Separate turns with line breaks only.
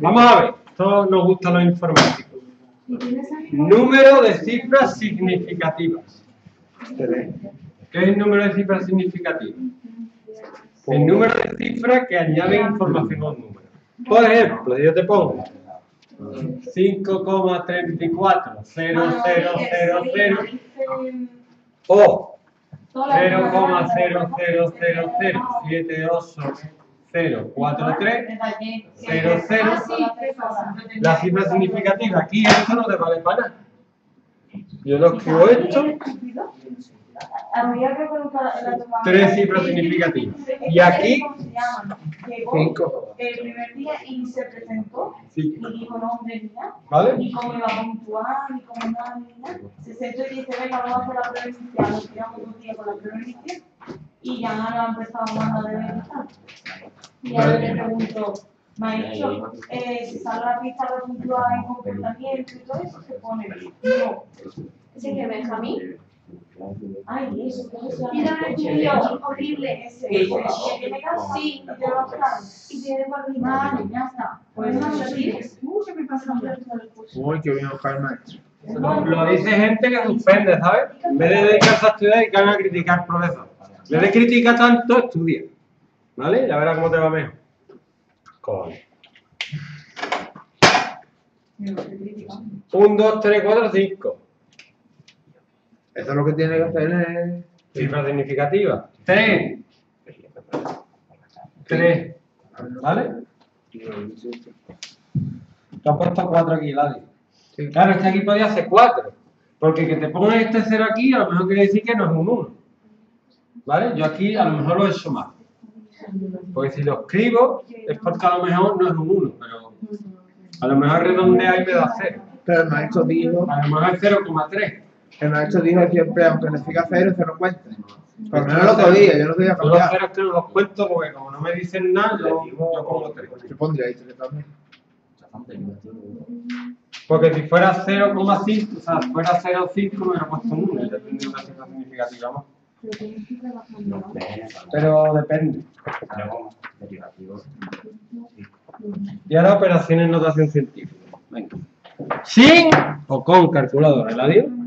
Vamos a ver, esto nos gusta los informáticos. Número de cifras significativas. ¿Qué es el número de cifras significativas? El número de cifras que añade información a un número. Por ejemplo, yo te pongo 5,34, 0000 o 0,000784300. La cifra significativa aquí esto no te vale para nada. Yo no escribo esto. Tres cifras significativas. Y aquí,
cinco. El primer día y se presentó y dijo nombre mía.
¿vale?
Y cómo iba a puntuar, y cómo iba niña. Se sentó y dice, venga, vamos a hacer la prueba inicial. Nos tiramos un día con la prueba inicial. Y ya no ha empezado más a deber y tal. Y ahora le pregunto, maestro, eh, si sale la pista de puntuar en comportamiento y todo eso, se pone no.
Ese que Benjamín.
Ay, eso, que eso
Y da un tío horrible ese.
Tiene que sí, y te lo.
Y tiene
Vale, ya está. Pues no lo tienes.
Uy, ¿qué me pasa?
Pues
Uy, que bien Oscar maestro.
Lo dice gente que suspende, ¿sabes? En vez de dedicarse a estudiar, dedican a criticar profesor. En vez de criticar tanto, estudia. ¿Vale? Ya verás cómo te va mejor. Cojones. 1, 2, 3, 4, 5.
Eso es lo que tiene que hacer es...
Cifra significativa. 3. 3. ¿Vale? Tú has puesto 4 aquí, Ladi.
Sí.
Claro, es que aquí podía ser 4. Porque que te pongan este 0 aquí, a lo mejor quiere decir que no es un 1. ¿Vale? Yo aquí a lo mejor lo he hecho mal. Porque si lo escribo, es porque a lo mejor no es un 1, pero a lo mejor redondea y me da 0.
Pero el maestro dijo,
A lo mejor es 0,3.
el maestro dijo siempre, aunque le siga cero, se no cuenta. Porque no lo podía, yo no podía
Son los
cambiar.
ceros que no los cuento porque como no me dicen nada, yo, yo pongo 3.
Yo pondría ahí tres también.
Porque si fuera 0,5, o sea, si fuera 0,5 me hubiera puesto un 1, ya tendría una cifra significativa más. Pero depende. Y ahora operaciones en notación científica. Venga. ¿Sin o con calculadora? ¿La dio?